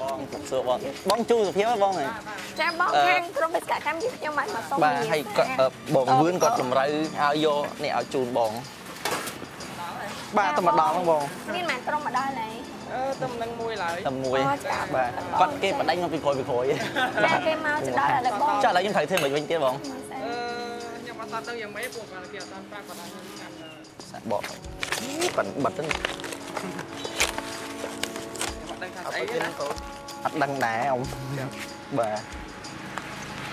បងសួរបងបងជួសុភាពហ៎បងហ៎ចាបងខាងក្រុមបេសកកម្មយើងខ្ញុំបានមកសុំបាទហើយគាត់អឺបងវឿនគាត់តម្រូវឲ្យយកនេះឲ្យជូនបងបាទតែមកដល់ហ្នឹងបងមានមិនក្រុមមកដល់ហើយអឺទៅនឹងមួយឡើយតែមួយអូចា៎បាទគាត់គេបដិញមកពីក្រោយពីក្រោយតែគេមកទៅដល់ហើយបងចាឥឡូវខ្ញុំត្រូវធ្វើមិនវិញទៀតបងអឺខ្ញុំអត់តដឹងយ៉ាងម៉េចពួកគាត់គេអត់តប្រាប់គាត់ថាខ្ញុំកាន់សាក់បកបិទបិទទៅអត់ដឹងថាស្អីទេ ណាអត់ដឹងដែរអ៊ំបាទ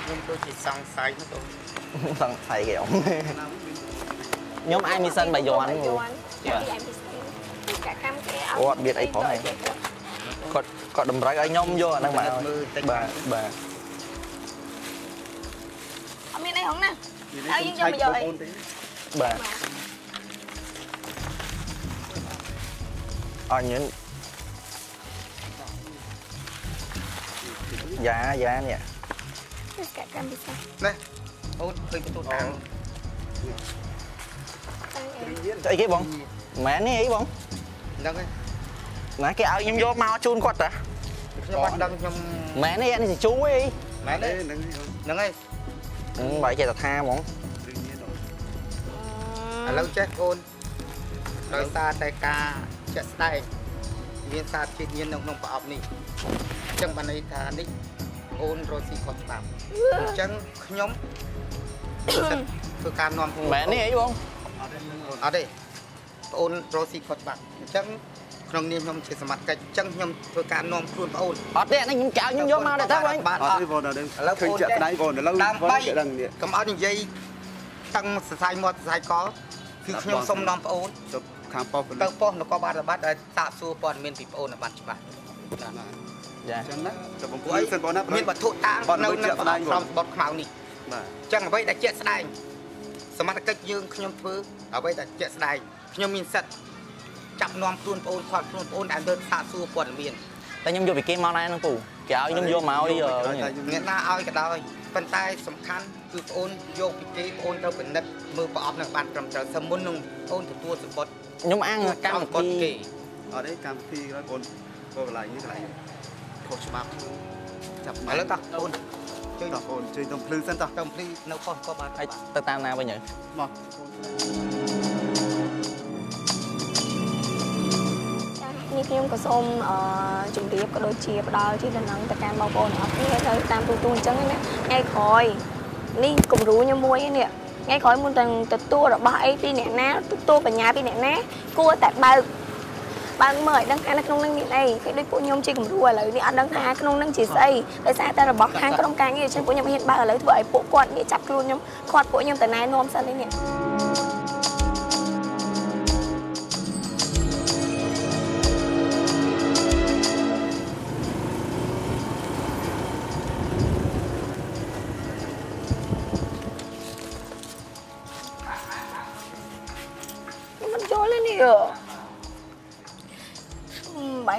ខ្ញុំទៅជាសង្ស័យនោះទៅសង្ស័យគេអ៊ំខ្ញុំអាចមានសិនបាយ័នយមួយ័នចាពី MPC បេសកកម្មគេអូអត់មានអី យខ្ញុំយកអាហ្នឹងមកឲ្យបាទបាទអត់មានអីហងណាហើយយើងយកមកយកអីបាទអញញ៉ឹងយ៉ាយ៉ានេះបេសកកម្មពិសេសនេះអូនឃើញបន្ទូតាមតាំងអីស្អីគេបងម៉ែនេះអីបងហ្នឹងហើយណាគេឲ្យខ្ញុំយកមកជូនគាត់តាខ្ញុំអត់ដឹងខ្ញុំម៉ែនេះអានេះសាជូអីមែនទេហ្នឹងហើយហឹមបើចេះតែថាហ្មងឥឡូវចេះអូនដោយសារតែការជាក់ស្ដែងមានសារជាតិញៀននៅក្នុងប្រអប់នេះអញ្ចឹងបានន័យថានេះ អូនរស់ស៊ីខុសច្បាប់អញ្ចឹងខ្ញុំសិទ្ធិធ្វើការនាំខ្លួនម៉ែនេះអីបងអត់ទេបងអូនរស់ស៊ីខុសច្បាប់អញ្ចឹងក្នុងនាមខ្ញុំជាសមត្ថកិច្ចអញ្ចឹងខ្ញុំធ្វើការនាំខ្លួនបងអូនអត់ទេអានេះខ្ញុំចៅខ្ញុំយកមកដែរតើបងបាទអអត់ត់ទេបងដល់ឥឡូវឃើញជាក់ស្ដែងបងឥឡូវដើម្បីបងចេះដឹងនេះកុំឲ្យនិយាយតឹងសរសៃមាត់សរសៃកគឺខ្ញុំសុំនាំបងអូនទៅខាងប៉ុស្តិ៍ពលិទៅសប៉ុស្តិ៍នគរបាលរដ្ឋដែលសាកសួរព័ត៌មានពីបងអូនឲ្យបានច្បាស់ ចាចឹងណាទៅបងព្រោះពួអីយសិនបងណាមានវត្ថុតាងបងនៅនៅនៅជាក់ស្ដែងក្រោមបងបទខ្មៅនេះបាទអញ្ចឹងអ្វីដែលជាក់ស្ដែងសមត្ថកិច្ចយើងខ្ញុំធ្វើអ្វីដែលជាក់ស្ដែងខ្ញុំមានសិទ្ធិចាប់នាំខ្លួនបងអូនខាត់ខ្លួនបងអូនដែលលើសាកសួរព័ត៌មានតែខ្ញុំយកពីគេមកដែរហ្នឹងពូគេឲ្យខ្ញុំយកមកឲ្យអឺអ្នកណាឲ្យក៏ដោយប៉ុន្តែសំខាន់គឺបងអូនយកពីគេបងអូនទៅពិនិត្យមើលប្រអប់នឹងបានត្រឹមត្រូវសិនមុននឹងបងអូនទទួលសម្បត្តិខ្ញុំអាងកម្មវិបត់ធីគេអត់ទេកម្មវិធីក្រោយបងបងកន្លែងនេះកន្លែង ខុសច្បាប់ចាប់ឥឡូវតោះបងអូនជួយតោះបងជួយទៅភ្លឺសិនតោះទៅភ្លីនៅប៉ុស្តិ៍ក៏បានហើយទៅតាមណាវិញហើយមកនេះខ្ញុំក៏សូមអឺជម្រាបក៏ដូចជាផ្ដល់ជាដំណឹងទៅកាន់បងប្អូនទាំងអស់គ្នានៅតាមទូទួលអញ្ចឹងណាថ្ងៃក្រោយនេះគំរូខ្ញុំមួយនេះថ្ងៃក្រោយមុនទាំងទទួលរបស់អីពីអ្នកណាទទួលបញ្ញាពីអ្នកណាគួរតែបើក បើកមើលឲ្យដឹងថានៅក្នុងនឹងមានអីគេដូចពួកខ្ញុំជាគំរូឥឡូវនេះអត់ដឹងថាក្នុងនឹងជាស្អីដោយសារតែរបស់ខាងក្រុមការងារអញ្ចឹងពួកខ្ញុំហ៊ានបើកឥឡូវធ្វើឲ្យពួកគាត់ងាកចាប់ខ្លួនខ្ញុំគាត់ពួកខ្ញុំទៅណែនាំសិននេះមិនចូលទេនេះបាយ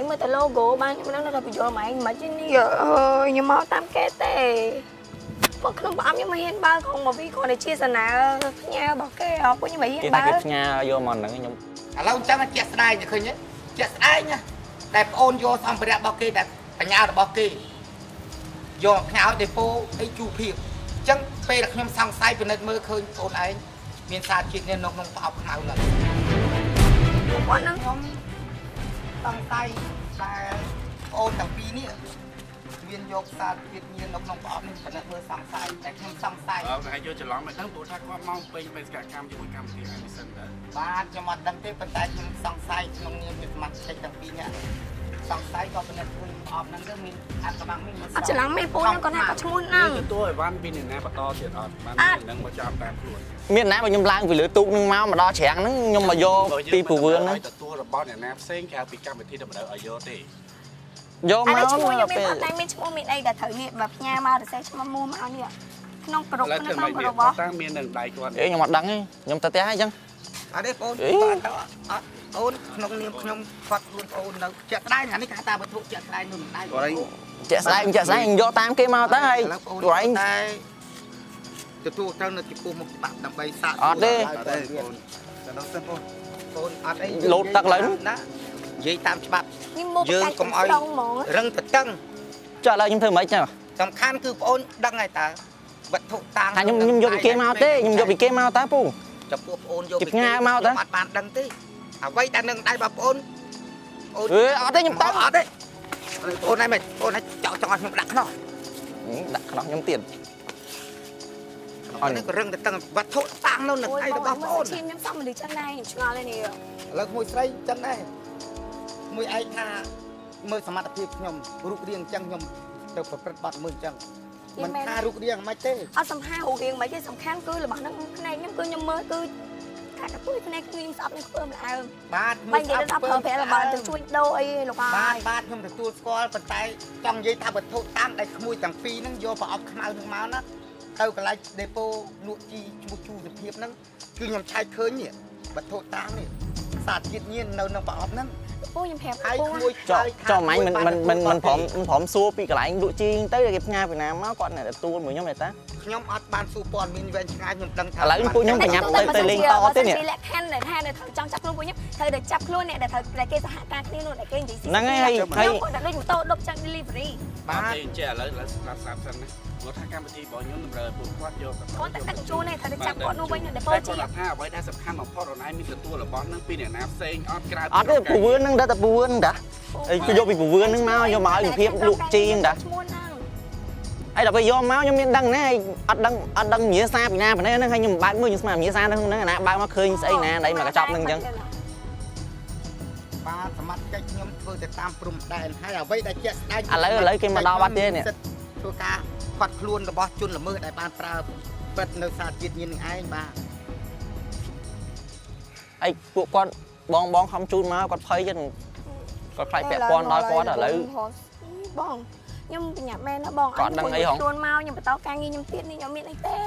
មើលតែ logo បានខ្ញុំនឹងទៅបញ្យល់ម៉ែមិនទេនេះអើយខ្ញុំមកតាមគេទេមកក្នុងប្រអប់ខ្ញុំមិនហ៊ានបើក្នុងមកវីគ្រាន់តែជាសនាផ្ញើរបស់គេអពួកខ្ញុំមិនហ៊ានគេថាបើគេផ្ញើយកមកហ្នឹងខ្ញុំឥឡូវអញ្ចឹងជាក់ស្ដែងឃើញទេជាក់ស្ដែងណាតែបងអូនយកសម្ភារៈរបស់គេតែបញ្ញារបស់គេយកផ្ញើដេប៉ូអីជូភាពអញ្ចឹងពេលដែលខ្ញុំសង្ស័យពិនិត្យមើលឃើញបងអូនឯងមានសារជាតិនេះនៅក្នុងប្រអប់ខ្មៅឡើយគាត់នឹងខ្ញុំ សង្ស័យតែបងអូនទាំងពីរនេះមានយកសារជាតិញៀននៅក្នុងប្រអប់នេះពិនិត្យមើលសង្ស័យតែខ្ញុំសង្ស័យអើគេយកច្រឡំមិនដឹងព្រោះថាគាត់មកពេញបេសកកម្មជាមួយកម្មវិធីអានេះសិនតើបាទខ្ញុំអត់ដឹងទេប៉ុន្តែខ្ញុំសង្ស័យក្នុងនាមជាសមាជិកទាំងពីរនាក់ សង្ស័យក៏ពិនិត្យឃើញប្រអប់ហ្នឹងទៅមានអត្ថបទមានអត់ច្រឡំមេពូហ្នឹងគាត់ថាគាត់ឈ្មោះហ្នឹងទទួលអីវ៉ាន់ពីអ្នកណាបន្តទៀតអត់បាននឹងមកចាំតាមខ្លួនមានណាបើខ្ញុំឡើងពីលើទូកហ្នឹងមកមកដល់ច្រាំងហ្នឹងខ្ញុំមកយកពីពវឿនហ្នឹងទទួលរបស់អ្នកណាផ្សេងក្រៅពីកម្មវិធីដែលមិនឲ្យយកទេយកអាមកនេះឈ្មោះខ្ញុំមានពេលអត់តែមានឈ្មោះមានអីដែលត្រូវនេះបើផ្ញើមកទៅសេឈ្មោះមួមកនេះក្នុងប្រឥឡូវនៅធ្វើក្នុងមិនរបស់តាមាននឹងដៃគាត់អេខ្ញុំអត់ដឹងទេខ្ញុំទៅផ្ទះអីចឹង អត់ទេបងអេបាទទៅអត់អូនក្នុងនាមខ្ញុំខាត់ខ្លួនអូននៅជាក់ស្ដែងអានេះគេហៅថាវត្ថុជាក់ស្ដែងនៅនឹងដៃគាត់ឯងជាក់ស្ដែងជាក់ស្ដែងយកតាមគេមកទៅហើយឥឡូវបងខ្លួនឯងតែទទួលត្រូវនៅចំពោះមុខច្បាប់ដើម្បីសាកសួរអត់ទេអត់ទេបងតែដល់សិនបងបងអត់អីលោតទឹកឡើងណានិយាយតាមច្បាប់នេះមកយើងកុំឲ្យដងហ្មងរឹងតតឹងចុះឥឡូវខ្ញុំធ្វើមិនចឹងសំខាន់គឺបងអូនដឹងហើយតើវត្ថុតាំងថាខ្ញុំខ្ញុំយកពីគេមកទេខ្ញុំយកពីគេមកតើពូ ចំពោះបងអូនយកពីផ្ញើមកតើខ្ញុំអត់បានដឹងទេអ្វីដែលនឹងដៃបងប្អូនអូនអឺអត់ទេខ្ញុំតង់អត់ទេអូនឯងមិនអូនឯងចង់ចង់ឲ្យខ្ញុំដាក់ខ្នោះដាក់ខ្នោះខ្ញុំទៀតអូននេះក៏រឹងតតឹងវត្ថុតាំងនៅនឹងដៃរបស់បងអូនឈាមខ្ញុំសំមនុស្សចឹងដែរខ្ញុំឆ្ងល់ហើយនេះឥឡូវមួយស្រីចឹងដែរមួយឯងថាមើលសមត្ថភាពខ្ញុំរូបរាងអញ្ចឹងខ្ញុំទៅប្រព្រឹត្តបទមើលអញ្ចឹង មិនថារូបរាងមិនទេអត់សំហារូបរាងមិនទេសំខាន់គឺរបស់ហ្នឹងផ្នែកខ្ញុំគឺខ្ញុំមើលគឺថាកទួយផ្នែកខ្ញុំស្អប់នឹងធ្វើម្ល៉េះបាទបាញ់និយាយដល់ប្រើប្រាស់របស់ទៅជួយដូរអីលោកអើបាទយបាទខ្ញុំទទួលស្គាល់ប៉ុន្តែចង់និយាយថាវត្ថុតាមដែលក្មួយទាំងពីរហ្នឹងយកប្រអប់ខ្មៅហ្នឹងមកណាទៅកន្លែងដេប៉ូលក់ជីឈ្មោះជូសុភាពហ្នឹងគឺខ្ញុំឆែកឃើញនេះវត្ថុតាមនេះ សារជាតិញៀននៅក្នុងប្រអប់ហ្នឹងពូខ្ញុំប្រាប់ហើយពូក្មួយចុះឆ្លើយថាចុះម៉ាញ់មិនមិនមិនមិនព្រមទេមិនព្រមសួរពីកន្លែងលក់ជីទៅគេផ្ញើពីណាមកគាត់អ្នកទទួលមួយខ្ញុំទេតាខ្ញុំអត់បានសួរព័ត៌មានវែងឆ្ងាយខ្ញុំដឹងថាឥឡូវពួកខ្ញុំប្រញាប់ទៅទៅលេងតទៀតនេះលក្ខខណ្ឌដែលថាដែលត្រូវចង់ចាប់ខ្លួនពួកខ្ញុំត្រូវតែចាប់ខ្លួនអ្នកដែលត្រូវដែលគេសហការគ្នានោះដែលគេនិយាយហ្នឹងហើយហើយហើយគាត់តែដូចម៉ូតូដប់ចាក់ delivery បាទទេចេះឥឡូវឥឡូវស្ដាប់ស្ដាប់សិនណា គាត់ថាកម្មវិធីរបស់ខ្ញុំតម្រូវឲ្យពួកគាត់យកគាត់តែដឹកជញ្ជូនទេត្រូវតែចាប់គាត់នោះវិញដែលតែពោគាត់ជីថាអ្វីដែលសំខាន់បំផុតអូនឯងមានទទួលរបស់នឹងពីអ្នកណាផ្សេងអត់ក្រៅអត់ទេពវឿនហ្នឹងដល់តែពវឿនតាអីគឺយកពីពវឿនហ្នឹងមកយកមកឲ្យវិភាគលក់ជីហ្នឹងតាឈ្មោះហ្នឹងអីដល់ពេលយកមកខ្ញុំមានដឹងណាអត់ដឹងអត់ដឹងញាសាពីណាប៉ុណ្ណេះហ្នឹងហើយខ្ញុំបើកមើលខ្ញុំស្មានញាសាហ្នឹងណាបើកមកឃើញស្អីណាដៃមកកញ្ចប់ហ្នឹងអញ្ចឹងបាទសមត្ថកិច្ចខ្ញុំធ្វើទៅតាមព្រំដែនហើយអ្វីដែលជាក់ស្ដែងឥឡូវឥឡូវគេមកដល់បាត់ទេនេះសិទ្ធិធ្វើការខាត់ខ្លួនរបស់ជនល្មើសដែលបានប្រើពិតនៅសារជាតិញៀននឹងឯងបាទអីពួកគាត់បងបងខំជូនមកគាត់ភ័យចឹងគាត់ខ្លាចពាក់ព័ន្ធដល់គាត់ឥឡូវបងខ្ញុំបញ្ញាប់មែនណាបងគាត់ដឹងអីហ៎ខ្លួនមកខ្ញុំបន្តការងារខ្ញុំទៀតនេះខ្ញុំមានអីទេ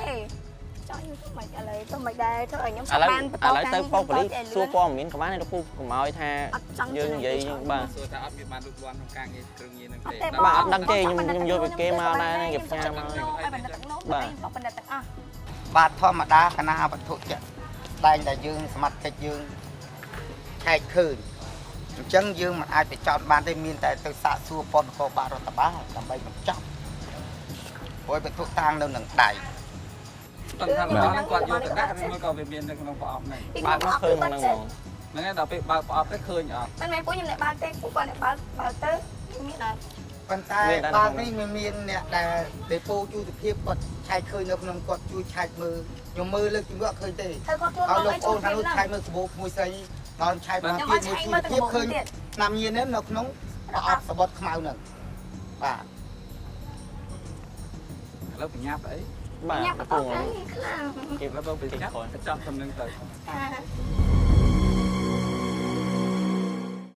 ចង់ខ្ញុំធ្វើមិនឥឡូវធ្វើមិនដែរធ្វើឲ្យខ្ញុំឥឡូវបានបន្តឥឡូវការទៅងារប៉ុស្តិ៍ប៉ូលីសខ្ញុំសួរព័ត៌មានក៏បានដែរលោកពូកុំឲ្យថាអត់ចង់យើងនិយាយហ្នឹងបាទសួរថាអត់មានបានលូកលាន់ក្នុងការងារគ្រឿងញៀននឹងទេបាទអត់ដឹងទេខ្ញុំខ្ញុំយកពីគេមកដែរហ្នឹងគេផ្ញើមកឲ្យបណ្ឌិតទាំងនោះបាទបាទបណ្ឌិតទាំងអស់បាទធម្មតាកណាវត្ថុជាក់ស្ដែងដែលយើងសមត្ថកិច្ចយើងឆែកឃើញអញ្ចឹងយើងមិនអាចទៅចោទបានទេមានតែទៅសាកសួរប៉ុននគរបាលរដ្ឋបាលដើម្បីបញ្ចប់ព្រោះវត្ថុតាងនៅនឹងដៃ តើថារបស់ហ្នឹងគាត់យកទៅដាក់ឬមួយក៏វាមាននៅក្នុងប្រអប់ហ្នឹងបើកមកឃើញមកហ្នឹងហ្មងហ្នឹងហើយដល់ពេលបើកប្រអប់ទៅឃើញអត់មិនមែនពួកខ្ញុំអ្នកបើកទេពួកគាត់អ្នកបើកបើកទៅមានអត់ប៉ុន្តែបាទនេះមិនមានអ្នកដែលដេប៉ូយុទ្ធភាពគាត់ឆែកឃើញនៅក្នុងគាត់ជួយឆែកមើលខ្ញុំមើលលើកជំនួសឃើញទេធ្វើគាត់ខ្លួនឲ្យមកលោកឲ្យអូជួយនខាងខ្ញុំនោះណាឆែកមើលក្បោបមួយស្រីដល់ឆែកមកខ្ញុំទៀមកតមួយឆែកជីមើលភាពទៅឃើញទៀតឆ្នាំញៀននេះនៅក្នុងប្រអប់សបុតខ្មៅហ្នឹងបាទឥឡូវបញ្ញាប់អី បាទញ៉ាំបន្តពូការងារខ្លាំងគេឥឡូវទៅទៅចាប់ទៅចាប់ទៅនឹងទៅអា